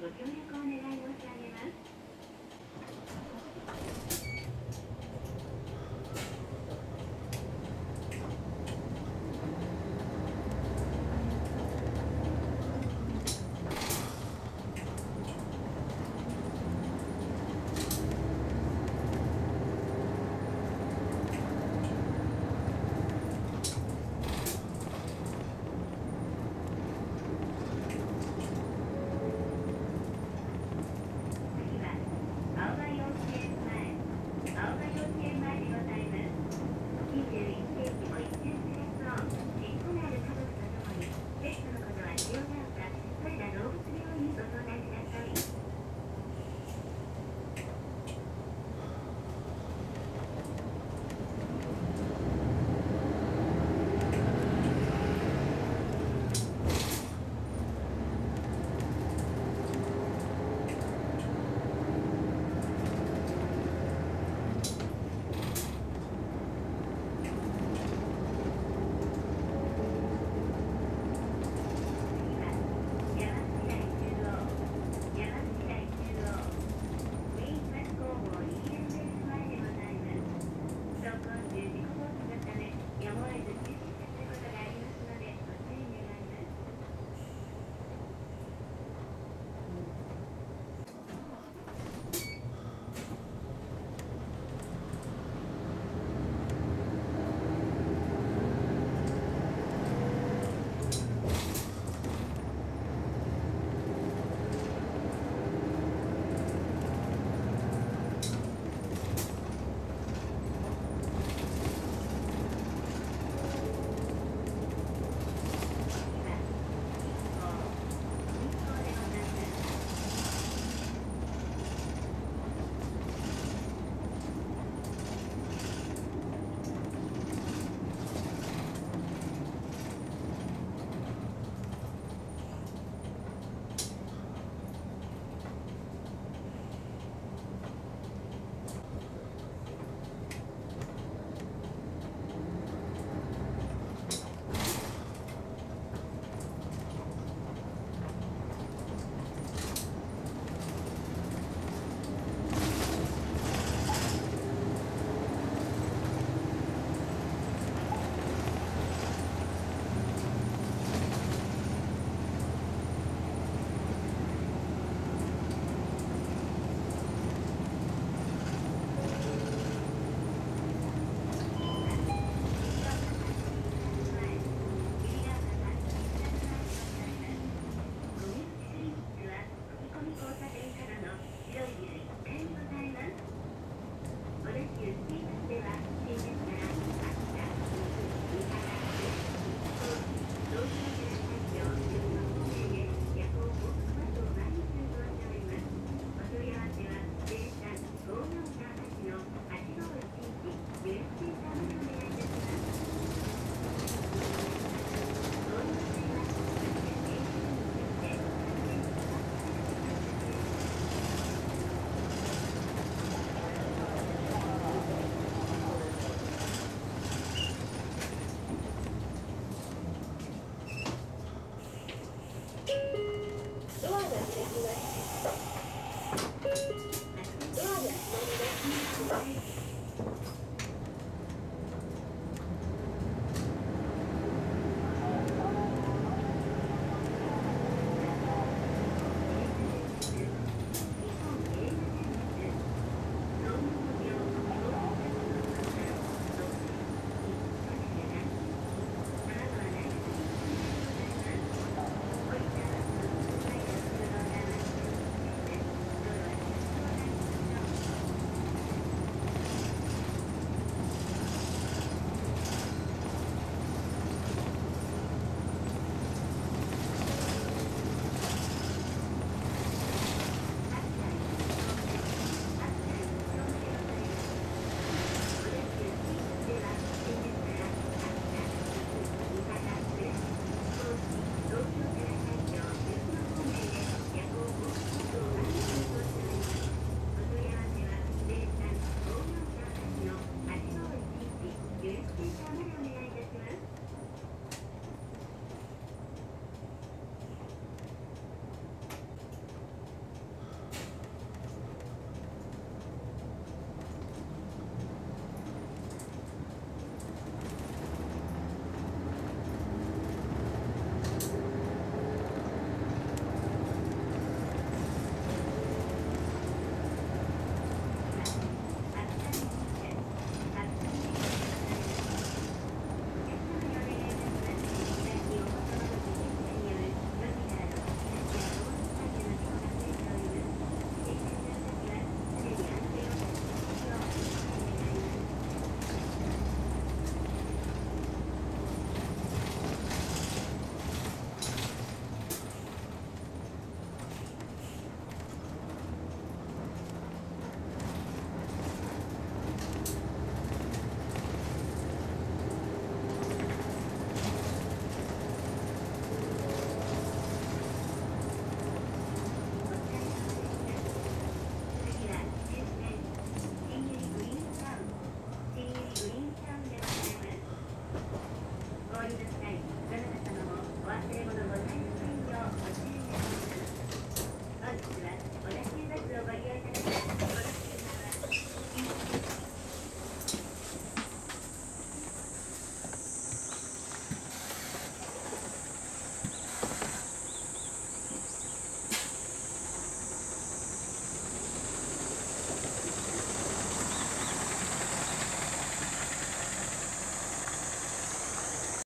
ご協力を願いします。